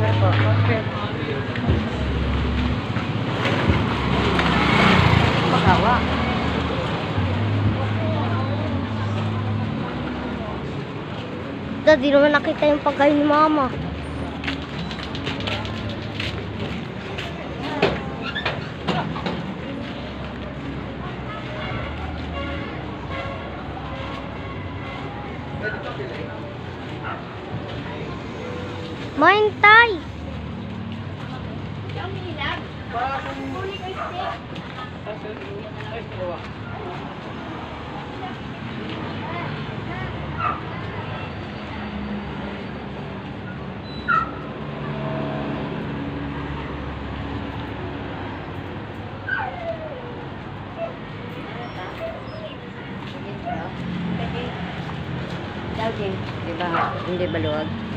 Okay po. Naman nakita yung pagkain ni Mama. hindi baluwag.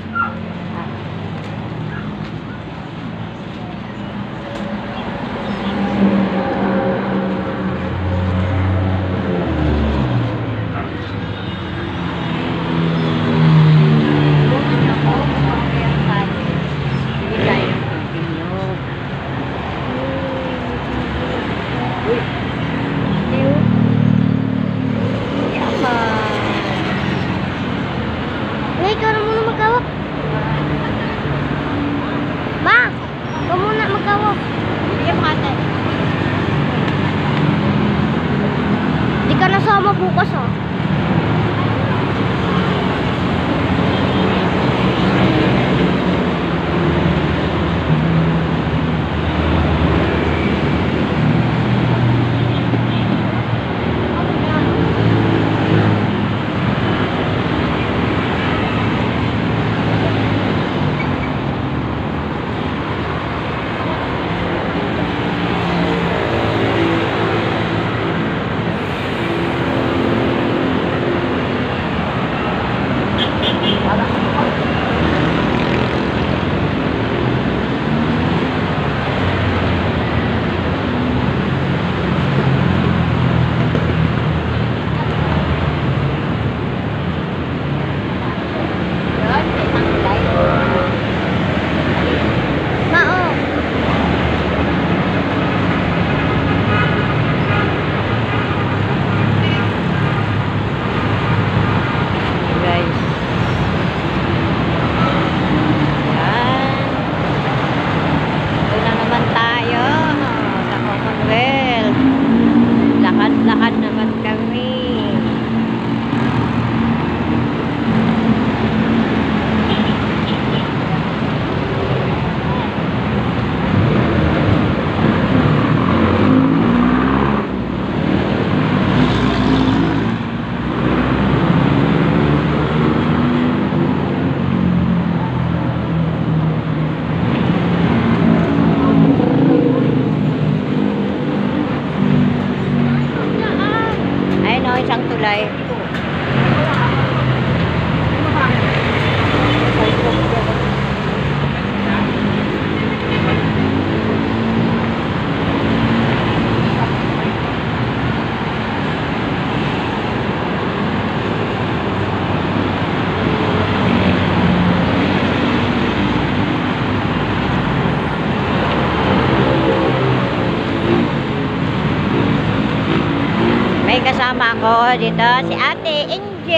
Oo, dito si Ate Angel.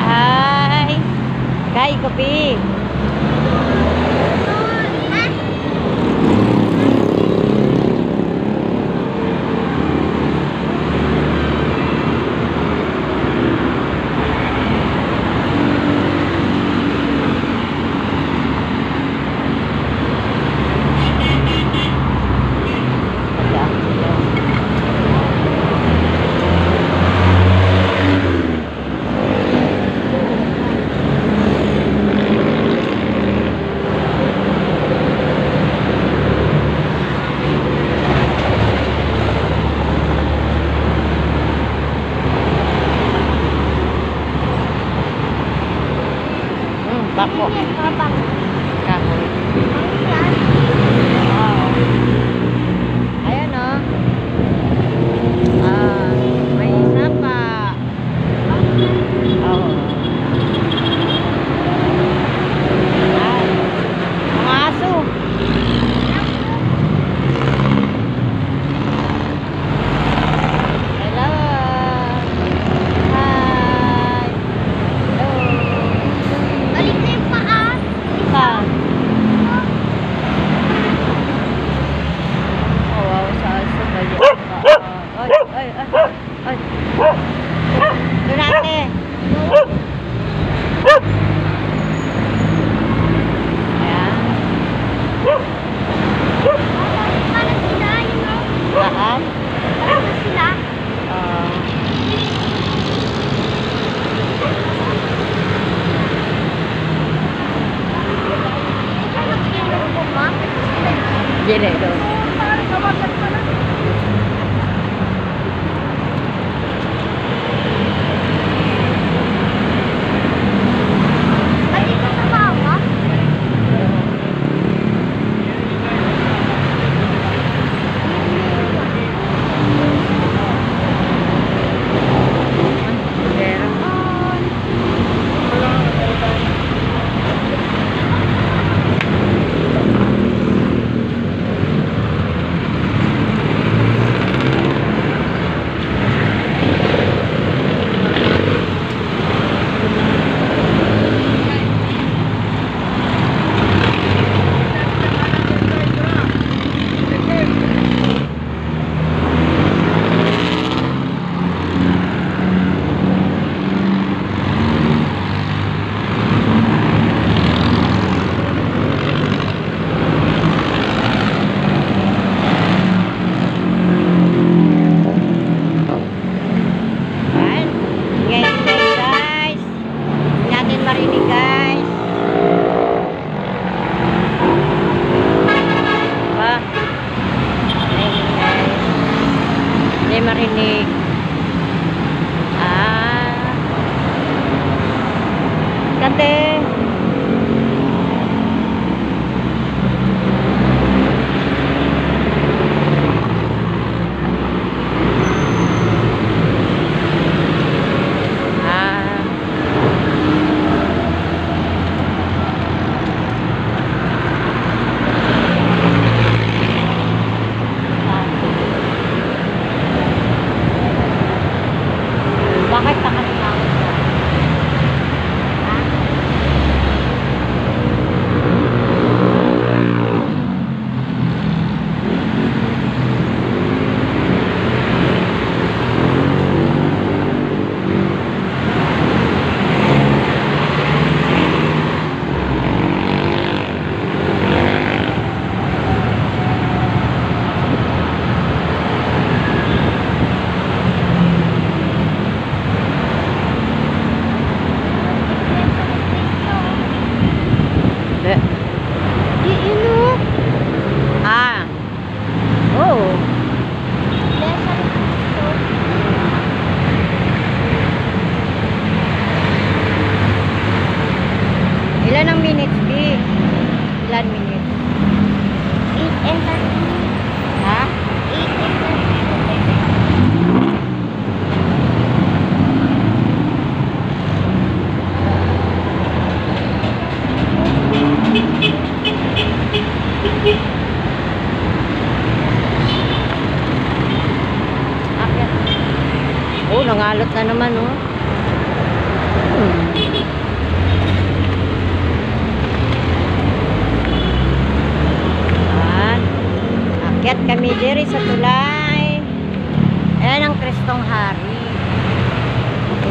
Hi. Kay, kopi. Ilan ang minutes, B? Ilan minutes? 8 and 30.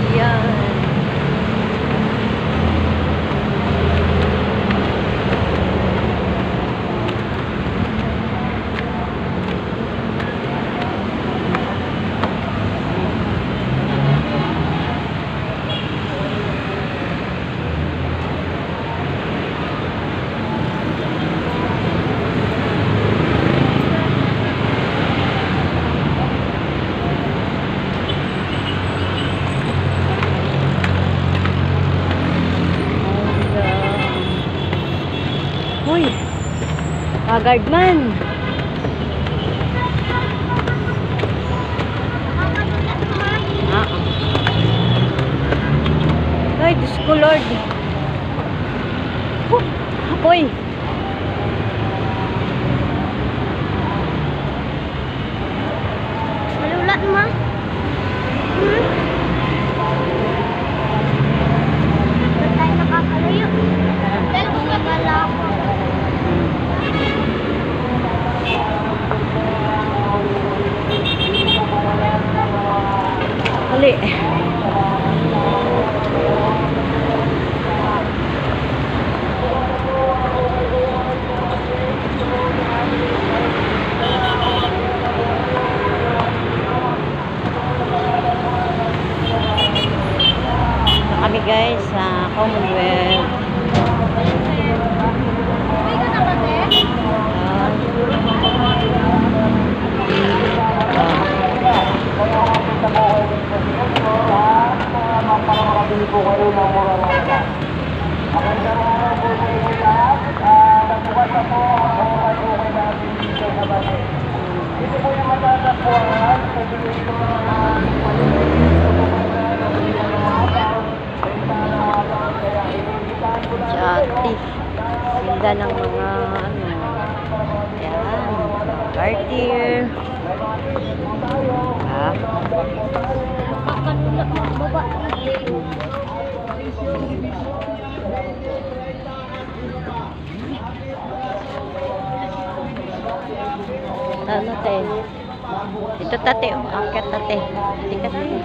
yeah. mga guardman. Ah, oh. Ay, Diyos ko Lord. Mga ano. Yan. Cartier. Ha? Ano te? Ito tate. oh. Angkat tate. Tikat te.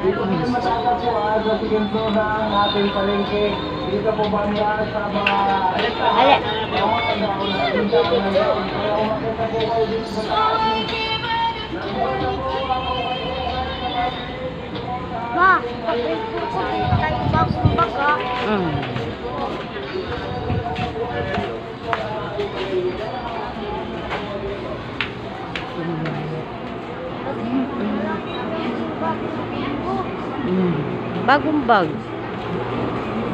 Dito po matatagpuan sa floor ng ating palengke. Dito po banda sa mga Ale. Ma, kapit po ko tayo bagong baga. Mm. Mm. Bagong bag.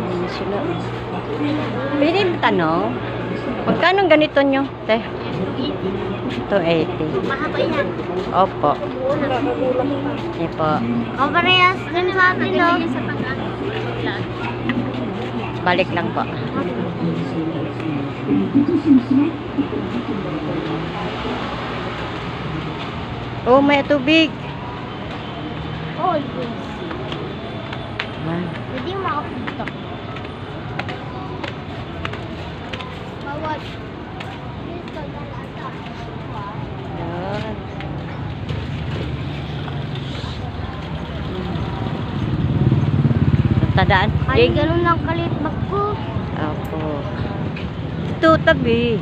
Ano sila? Pwede mo tanong? Magkano ganito nyo? Te? 280. Mahaba yan. Opo. Hindi po. O parehas din sa atin, no? Balik lang po. Oh, may tubig. Oh, yes. Ah, Hindi mo makapito. Bawat. Dito, lalata. Yan. Tadaan. Ay, ganun lang kalit bag ko. Opo. Ito, tabi.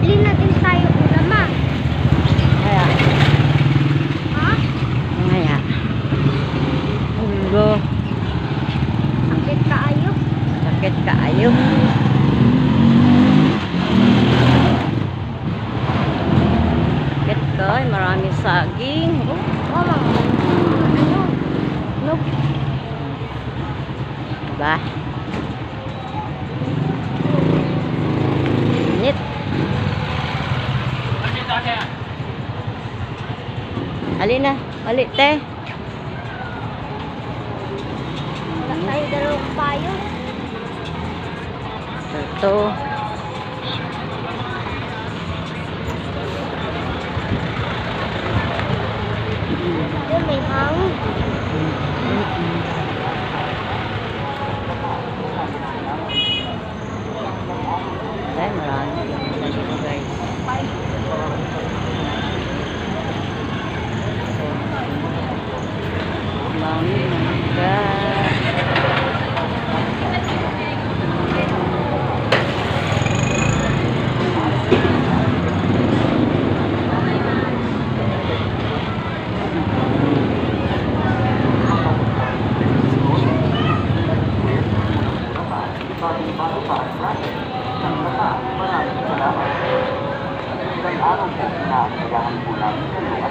Bili natin tayo ulam, ma. Kaya, Ha? kaya. Ulo. Sakit tayo. Sakit kaayo. Sakit ko. ay Maraming saging. tê.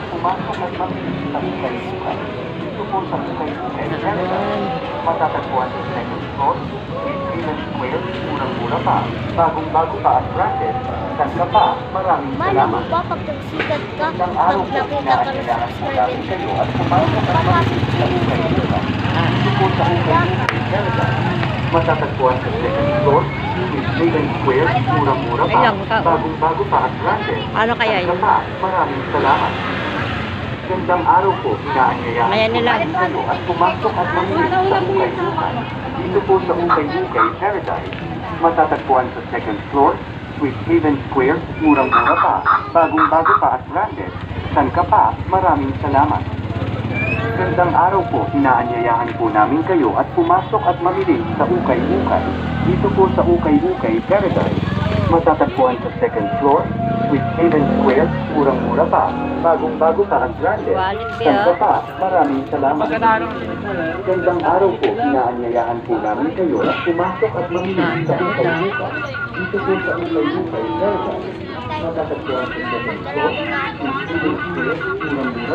At pumasok at mamili sa Ukay-Ukay. Dito po sa Ukay-Ukay Paradise. Matatagpuan sa second floor, Freeman Square, murang-mura pa, bagong-bago pa at branded. Saan ka pa? Maraming salamat. ba pag nagsikat ka, pag nakita ka ng kayo at pumasok at mamili sa. Ah, Dito po sa. Matatagpuan sa second floor, Freeman Square, murang-mura pa, bagong-bago pa at branded. ano kaya yun? pa? Maraming salamat. Gandang araw po, inaanyayahan Maya po nila. kayo at pumasok at mamili sa Ukay-Ukay. Dito po sa Ukay-Ukay Paradise, matatagpuan sa second floor, Sweet Haven Square, murang-mura pa, bagong-bago pa at branded. San ka pa? Maraming salamat. Gandang araw po, inaanyayahan po namin kayo at pumasok at mamili sa Ukay-Ukay. Dito po sa Ukay-Ukay Paradise, Matatagpuan sa second floor, with Haven Square, murang-mura pa. Bagong-bago pa ang Grande. Ah. pa, maraming salamat. Gandang araw po, inaanyayahan po namin kayo na pumasok at mamili sa Ukay-Ukay. Dito po sa Ukay-Ukay, Paradise. Matatagpuan sa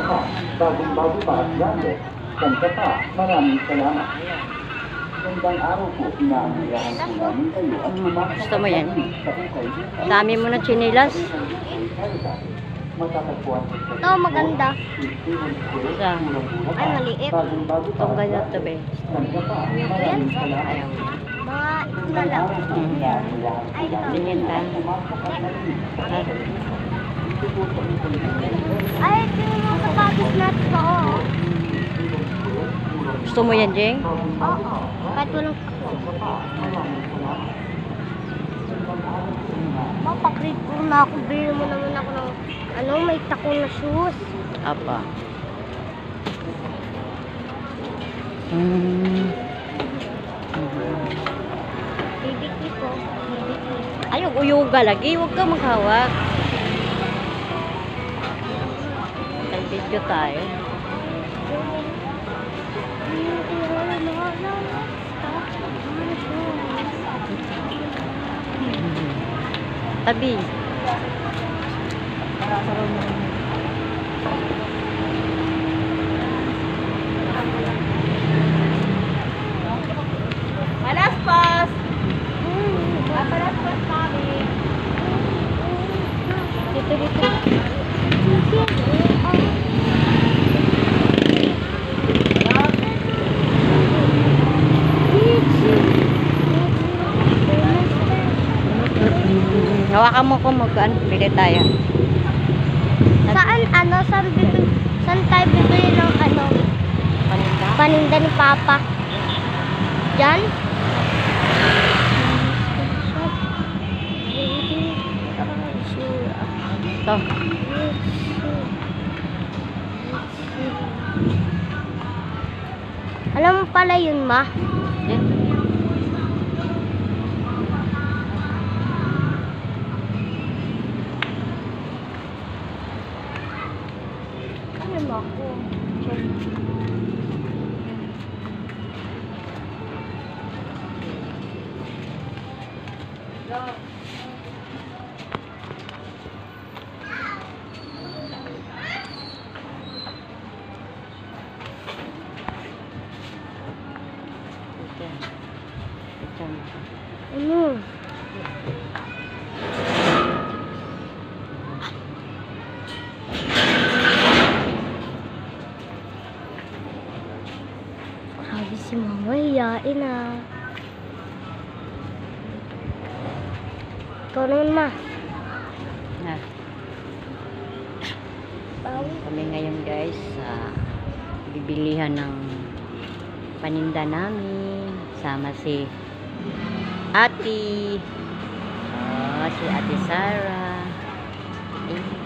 pa. Bagong-bago pa ang Grande. Santa pa, maraming salamat. Gandang araw po, inaanyayahan po namin kayo at pumasok Gusto mo yan? Dami mo na chinilas. Ito, maganda. Sa, Ay, maliit. itong ganyan to be. Ayaw. Lang. Ay, ito. Yung mga sapatos natin ko. oh. Gusto mo yan, Jeng? Oo. Kahit walang Mapakrit ko na ako. Bili mo naman ako ng ano, may tako na shoes. Apa. Hmm. Bibiki ko. Bibiki. Ayaw, uyuga lagi. Huwag ka maghawak. Nag-video tayo. Tabi. Palaspas! Palaspas kami. Dito, dito. Hawakan mo ko mag-ano. Pili tayo. Saan, ano, saan, bibili, saan tayo bibili ng ano, Paninda? paninda ni Papa? Diyan? Ito. Alam mo pala yun, ma? Ano mo ako? Ito. Ito. Ano? Grabe si mama, iyain ah. Ikaw naman ma. Na. Bawi. Kami ngayon guys sa bibilihan ng paninda namin. Sama si Ati. Oh, si Ate Sarah.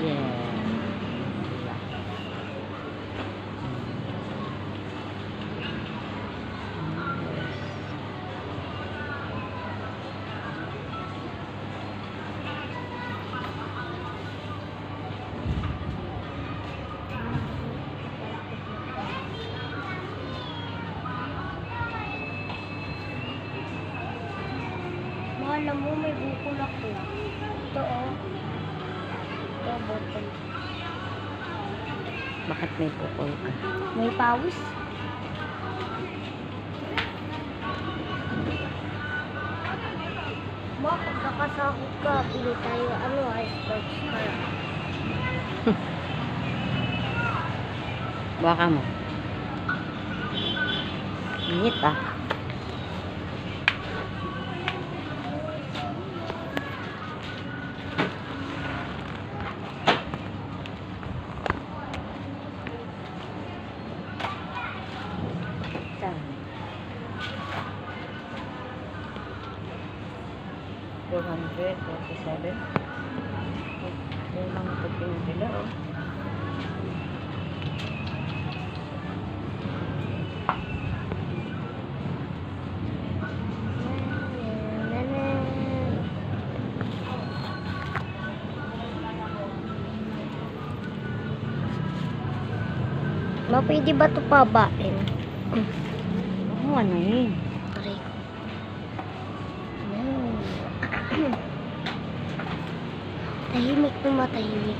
Yeah. Bakit may pukol ka? May pawis. Ma, pag nakasahod ka, pili tayo, ano, ice sports car. Baka mo. Init ah. 447. May mga pagkain sila, oh. Ma, pwede ba ito pabain? Oh, ano yun? Tahimik po matahimik.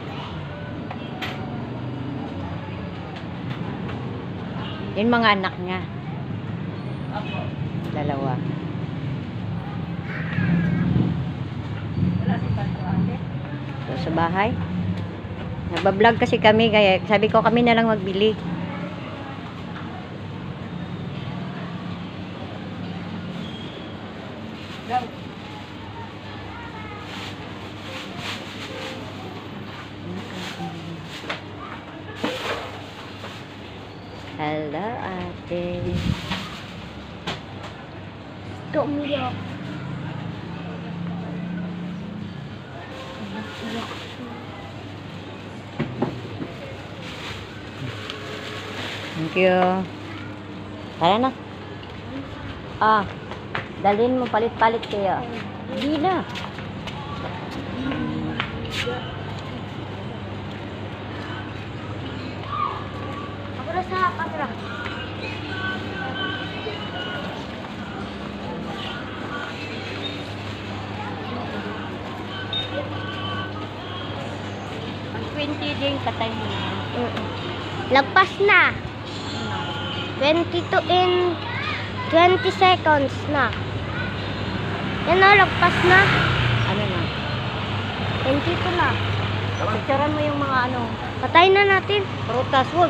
Yung mga anak niya. Dalawa. So, sa bahay. Nagbablog kasi kami, kaya sabi ko kami na lang magbili. Tara na. Ah, dalhin mo palit-palit kayo. Hindi na. Ako na sa camera. Ang 20 din katay mo na. Lagpas na. 22 in 20 seconds na. Yan o, lagpas na. Ano na? 22 na. Picturean mo yung mga ano, Patay na natin. prutas. Huwag